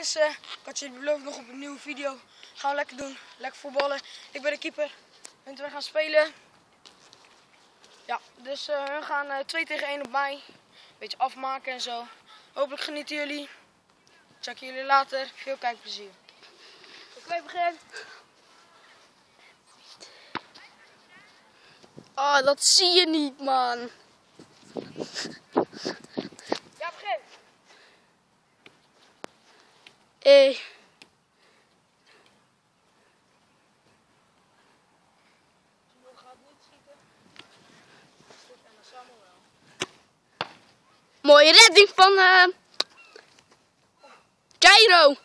mensen, ik had jullie beloofd nog op een nieuwe video. Gaan we lekker doen. Lekker voetballen. Ik ben de keeper. En we gaan spelen. Ja, dus eh we gaan eh 2 tegen 1 op mij. Beetje afmaken en zo. Hopelijk genieten jullie. Check jullie later. Veel kijkplezier. Oké, begin. Oh, dat zie je niet, man. Ja, begin. Wel. Mooie redding van eh Jairo.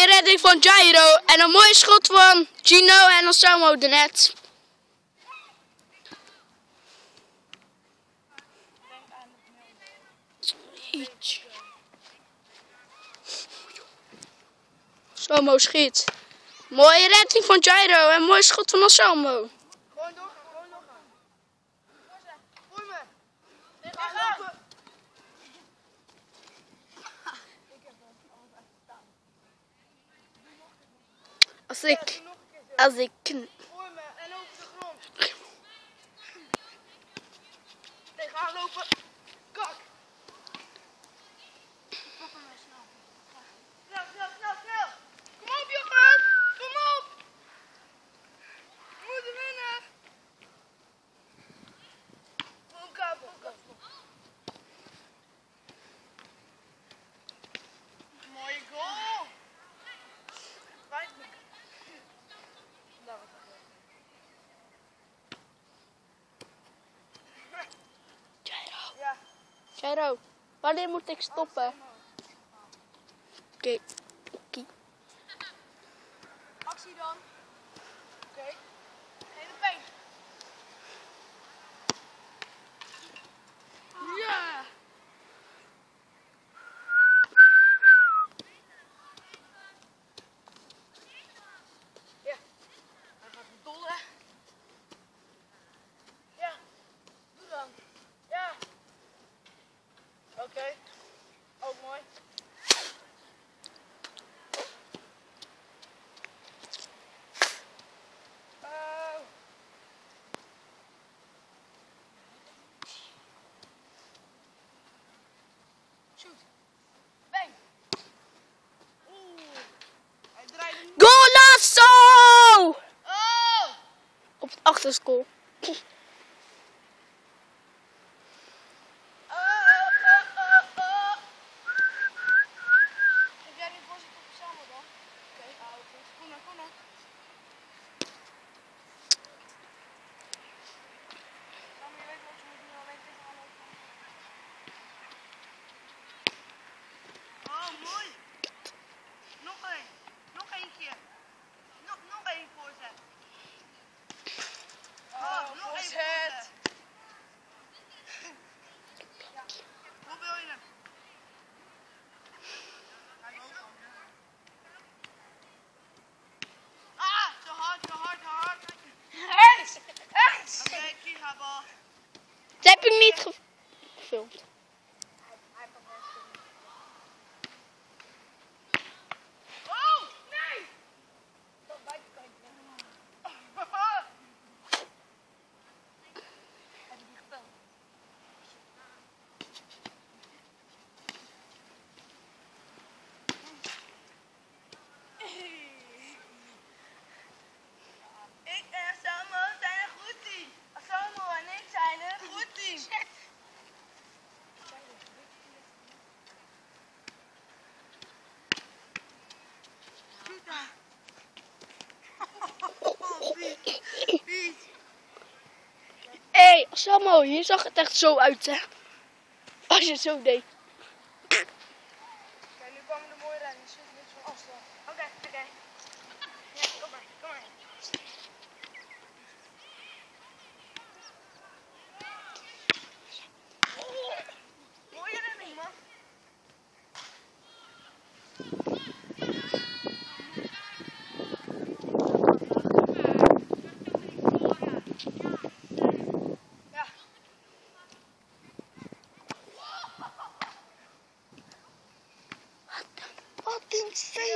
Mooie redding van Jairo. En een mooie schot van Gino en Anselmo de net. Anselmo schiet. Mooie redding van Jairo en mooi schot van Anselmo. Als Ja, ik, doe nog een keer zo. als ik, Jairo, wanneer moet ik stoppen? Oké. Op het achterschool. Oh, oh, oh, oh, oh. Heb jij die voorzet op samen dan? Oké, ah, oké. Kom maar, kom maar. Samen, je weet wat je moet doen, alleen tegenaan lopen. Oh, mooi. Nog één. Nog eentje. Nog, nog één voorzet. Oh, nog één voorzet. Hoe wil je hem? Hij loopt al. Ah, te hard, te hard, te hard. Echt? Echt? Oké, okay, Kiha bal. Dat heb ik niet gefilmd. Oh, Samo, hier zag het echt zo uit, hè? Als je het zo deed. It's.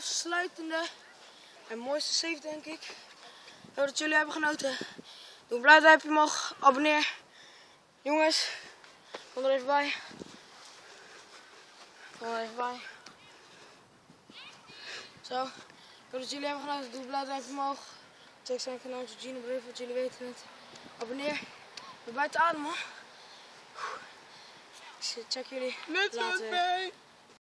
Afsluitende en mooiste save denk ik. Ik hoop dat jullie hebben genoten. Doe een blauw duimpje omhoog, abonneer. Jongens, kom er even bij. Kom er even bij. Zo, ik hoop dat jullie hebben genoten. Doe een blauw duimpje omhoog. Check zijn kanaal, Gino Brave, wat jullie weten het. Abonneer. Ik ben buiten adem hoor. Ik check jullie Net later.